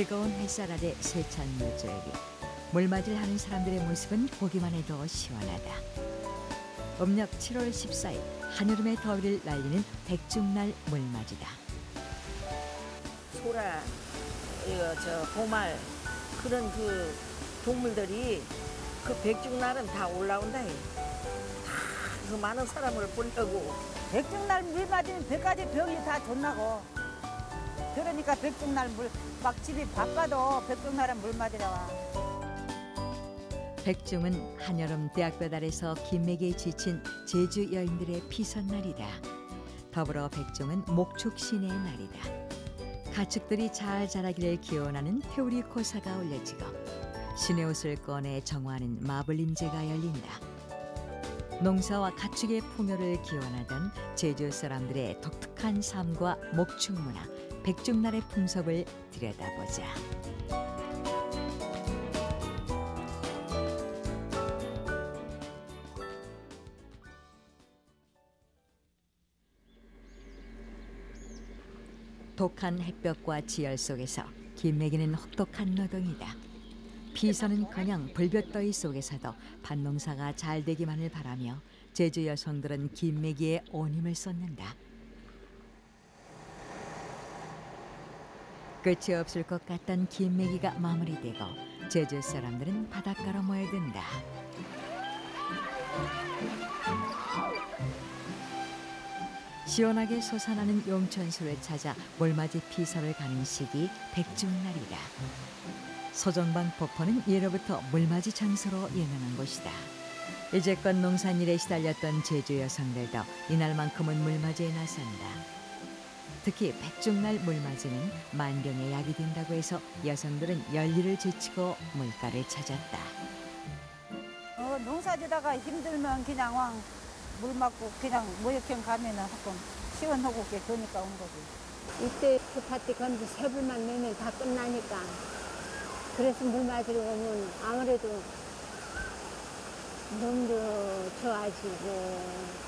뜨거운 햇살 아래 세찬 물줄기 물맞이를 하는 사람들의 모습은 보기만 해도 시원하다. 음력 7월 14일 한여름의 더위를 날리는 백중날 물맞이다. 소라, 이거 저 보말 그런 그 동물들이 그 백중날은 다 올라온다. 다그 많은 사람을 보려고. 백중날 물 맞으면 백가지 병이 다 좋나고. 그러니까 백중날 물 막 집이 바빠도 백중날은 물 맞으러 와. 백중은 한여름 대학볕 아래서 김맥에 지친 제주 여인들의 피선날이다. 더불어 백중은 목축신의 날이다. 가축들이 잘 자라기를 기원하는 태우리 코사가 올려지고 신의 옷을 꺼내 정화하는 마블림제가 열린다. 농사와 가축의 풍요를 기원하던 제주 사람들의 독특한 삶과 목축 문화, 백중날의 풍습을 들여다보자. 독한 햇볕과 지열 속에서 김매기는 혹독한 노동이다. 비서는커녕 불볕더위 속에서도 밭농사가 잘 되기만을 바라며 제주 여성들은 김매기에 온 힘을 쏟는다. 끝이 없을 것 같던 김매기가 마무리되고 제주 사람들은 바닷가로 모여든다. 시원하게 솟아나는 용천수를 찾아 몰맞이 피서를 가는 시기 백중날이다. 소정방 폭포는 예로부터 물맞이 장소로 유명한 곳이다. 이제껏 농산일에 시달렸던 제주 여성들도 이날만큼은 물맞이에 나선다. 특히 백중날 물맞이는 만병의 약이 된다고 해서 여성들은 열일을 제치고 물가를 찾았다. 어, 농사지다가 힘들면 그냥 왕 물 맞고 그냥 모욕형 가면은 조금 시원하고 그러니까 온 거지. 이때 그 밭에 건지 세 불만 내면 다 끝나니까. 그래서 물 맞으러 오면 아무래도 몸도 좋아지고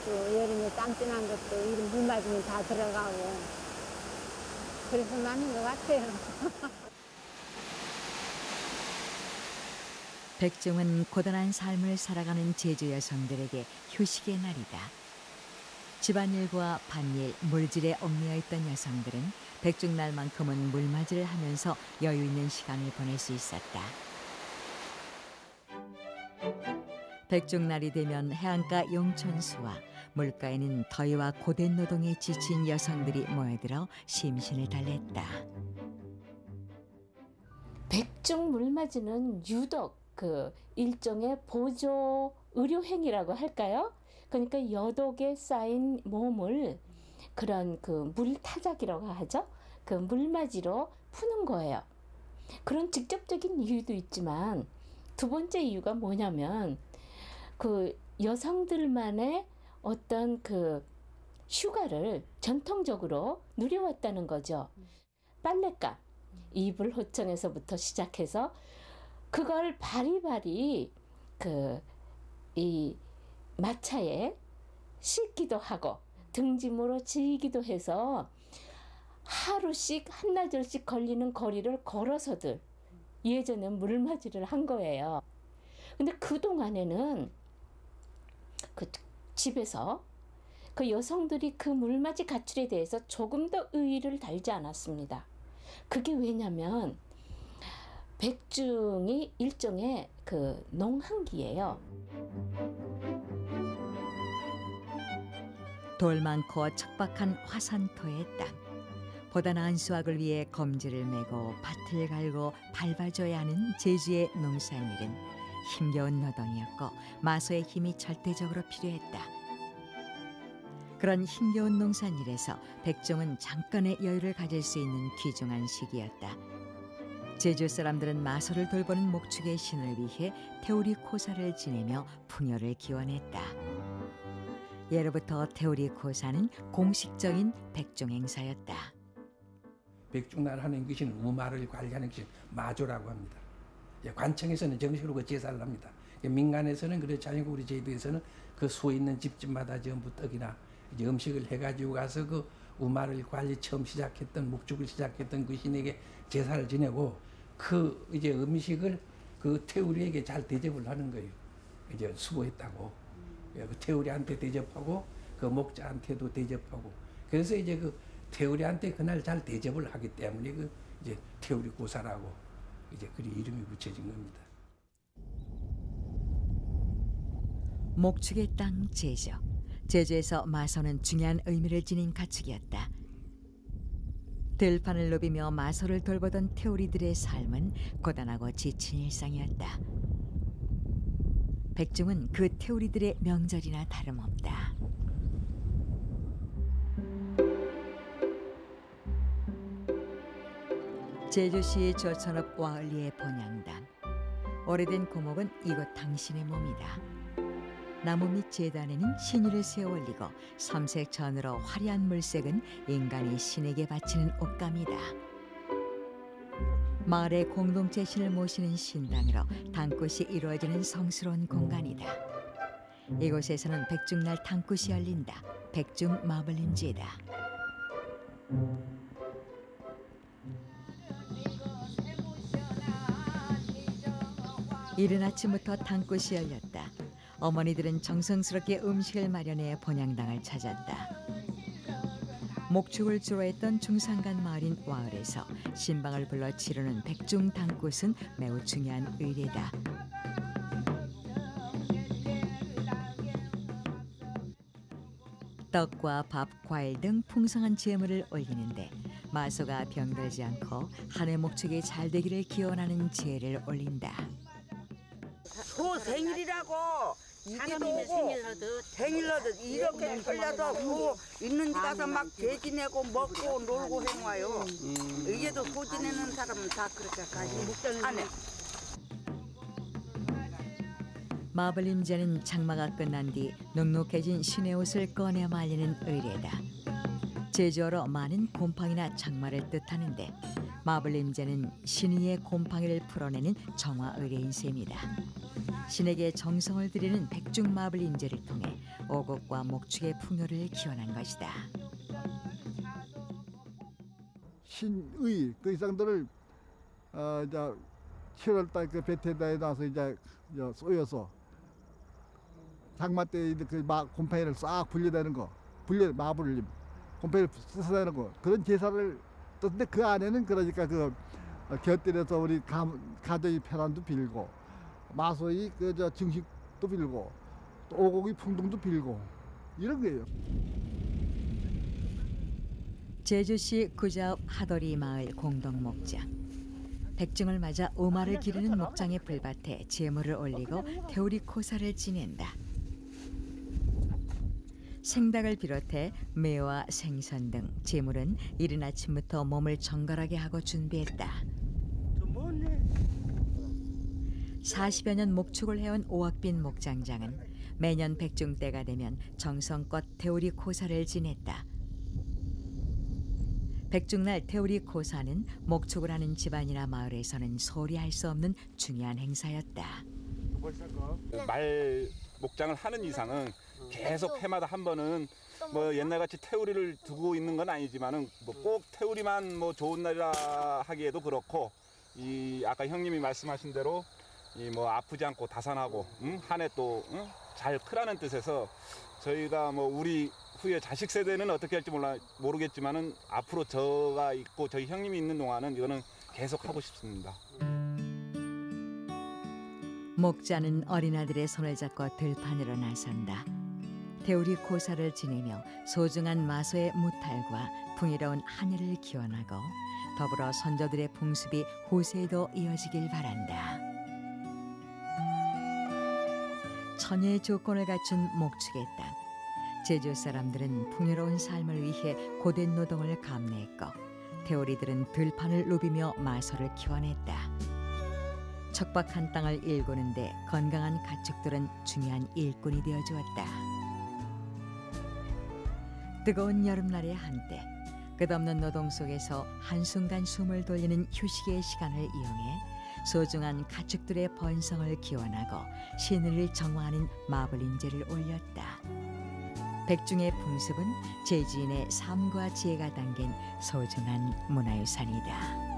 또 여름에 땀 뜨는 것도 이런 물 맞으면 다 들어가고 그래서 맞는 것 같아요. 백종은 고단한 삶을 살아가는 제주 여성들에게 휴식의 날이다. 집안일과 밭일, 물질에 얽매여 있던 여성들은 백중날만큼은 물맞이를 하면서 여유 있는 시간을 보낼 수 있었다. 백중날이 되면 해안가 용천수와 물가에는 더위와 고된 노동에 지친 여성들이 모여들어 심신을 달랬다. 백중 물맞이는 유독 그 일종의 보조 의료행위라고 할까요? 그러니까 여독에 쌓인 몸을 그런 그 물타작이라고 하죠. 그 물맞이로 푸는 거예요. 그런 직접적인 이유도 있지만 두 번째 이유가 뭐냐면 그 여성들만의 어떤 그 휴가를 전통적으로 누려왔다는 거죠. 빨랫감, 이불 호청에서부터 시작해서 그걸 바리바리 그 이 마차에 싣기도 하고 등짐으로 지기도 해서 하루씩 한나절씩 걸리는 거리를 걸어서들 예전엔 물맞이를 한 거예요. 근데 그 동안에는 그 집에서 그 여성들이 그 물맞이 가출에 대해서 조금 더 의의를 달지 않았습니다. 그게 왜냐면 백중이 일종의 그 농한기예요. 돌 많고 척박한 화산토의 땅. 보다 나은 수확을 위해 검지를 메고 밭을 갈고 밟아줘야 하는 제주의 농산일은 힘겨운 노동이었고 마소의 힘이 절대적으로 필요했다. 그런 힘겨운 농산일에서 백종은 잠깐의 여유를 가질 수 있는 귀중한 시기였다. 제주 사람들은 마소를 돌보는 목축의 신을 위해 태우리 코사를 지내며 풍요를 기원했다. 예로부터 태우리 코사는 공식적인 백종 행사였다. 백중날 하는 것이 우마를 관리하는 것이 마조라고 합니다. 관청에서는 정식으로 그 제사를 합니다. 민간에서는 그렇지 않고 우리 제주에서는 그 수 있는 집집마다 전부 떡이나 이제 음식을 해가지고 가서 그 우마를 관리 처음 시작했던 목축을 시작했던 그 신에게 제사를 지내고 그 이제 음식을 그 태우리에게 잘 대접을 하는 거예요. 이제 수고했다고. 예, 그 태우리한테 대접하고 그 목자한테도 대접하고. 그래서 이제 그 태우리한테 그날 잘 대접을 하기 때문에 그 이제 태우리 고사라고 이제 그리 이름이 붙여진 겁니다. 목축의 땅 제주. 제주에서 마소는 중요한 의미를 지닌 가축이었다. 들판을 누비며 마소를 돌보던 태우리들의 삶은 고단하고 지친 일상이었다. 백중은 그 태우리들의 명절이나 다름없다. 제주시 조천읍 와을리의 본향단. 오래된 고목은 이곳 당신의 몸이다. 나무 밑 재단에는 신유를 세워 올리고 삼색 전으로 화려한 물색은 인간이 신에게 바치는 옷감이다. 마을의 공동체 신을 모시는 신당으로 당꽃이 이루어지는 성스러운 공간이다. 이곳에서는 백중날 당꽃이 열린다. 백중 마블림지이다. 이른 아침부터 당꽃이 열렸다. 어머니들은 정성스럽게 음식을 마련해 본향당을 찾았다. 목축을 주로 했던 중산간 마을인 와을에서 신방을 불러 치르는 백중 당꽃은 매우 중요한 의례다. 떡과 밥, 과일 등 풍성한 재물을 올리는데 마소가 병들지 않고 한해 목축이 잘 되기를 기원하는 제를 올린다. 소 생일이라고 이기도 오고 생일러도 이렇게 털려서 소 있는 데 가서 막 돼지내고 먹고 놀고 행와요. 이게도 소 지내는 사람은 다 그렇게 가지. 안 해. 마블림제는 장마가 끝난 뒤 눅눅해진 신의 옷을 꺼내 말리는 의례다. 제주어로 많은 곰팡이나 장마를 뜻하는데 마블림제는 신의의 곰팡이를 풀어내는 정화 의례인 셈이다. 신에게 정성을 들이는 백중 마블림제를 통해 오곡과 목축의 풍요를 기원한 것이다. 신의 그 이상들을 어 이제 7월 달 그 베테다에 나서 이제 저 쏘여서 장마 때 이제 그마 곰팡이를 싹 분리되는 거 분리 마블림 곰팡이를 씻어내는 거 그런 제사를 떴는데 그 안에는 그러니까 그 어, 곁들여서 우리 가, 가정의 편안도 빌고 마소의 그 저 증식도 빌고 또 오곡의 풍등도 빌고 이런 거예요. 제주시 구자읍 하도리 마을 공동 목장. 백중을 맞아 오마를 기르는 목장의 불밭에 재물을 올리고 태우리 코사를 지낸다. 생닭을 비롯해 매와 생선 등 재물은 이른 아침부터 몸을 정갈하게 하고 준비했다. 40여 년 목축을 해온 오학빈 목장장은 매년 백중 때가 되면 정성껏 태우리 코사를 지냈다. 백중날 태우리 코사는 목축을 하는 집안이나 마을에서는 소리 할 수 없는 중요한 행사였다. 말 목장을 하는 이상은 계속 해마다 한 번은 뭐 옛날같이 태우리를 두고 있는 건 아니지만은 뭐 꼭 태우리만 뭐 좋은 날이라 하기에도 그렇고 이 아까 형님이 말씀하신 대로 이 뭐 아프지 않고 다산하고 한해 또잘 크라는 뜻에서 저희가 뭐 우리 후에 자식 세대는 어떻게 할지 몰라 모르겠지만은 앞으로 저가 있고 저희 형님이 있는 동안은 이거는 계속 하고 싶습니다. 목자는 어린아들의 손을 잡고 들판으로 나선다. 태우리 코사를 지내며 소중한 마소의 무탈과 풍요로운 한해를 기원하고 더불어 선조들의 풍습이 후세에도 이어지길 바란다. 천혜의 조건을 갖춘 목축의 땅. 제주 사람들은 풍요로운 삶을 위해 고된 노동을 감내했고 태오리들은 들판을 누비며 마소를 키워냈다. 척박한 땅을 일구는데 건강한 가축들은 중요한 일꾼이 되어 주었다. 뜨거운 여름날의 한때 끝없는 노동 속에서 한순간 숨을 돌리는 휴식의 시간을 이용해 소중한 가축들의 번성을 기원하고 신을 정화하는 마블인제를 올렸다. 백중의 풍습은 제주인의 삶과 지혜가 담긴 소중한 문화유산이다.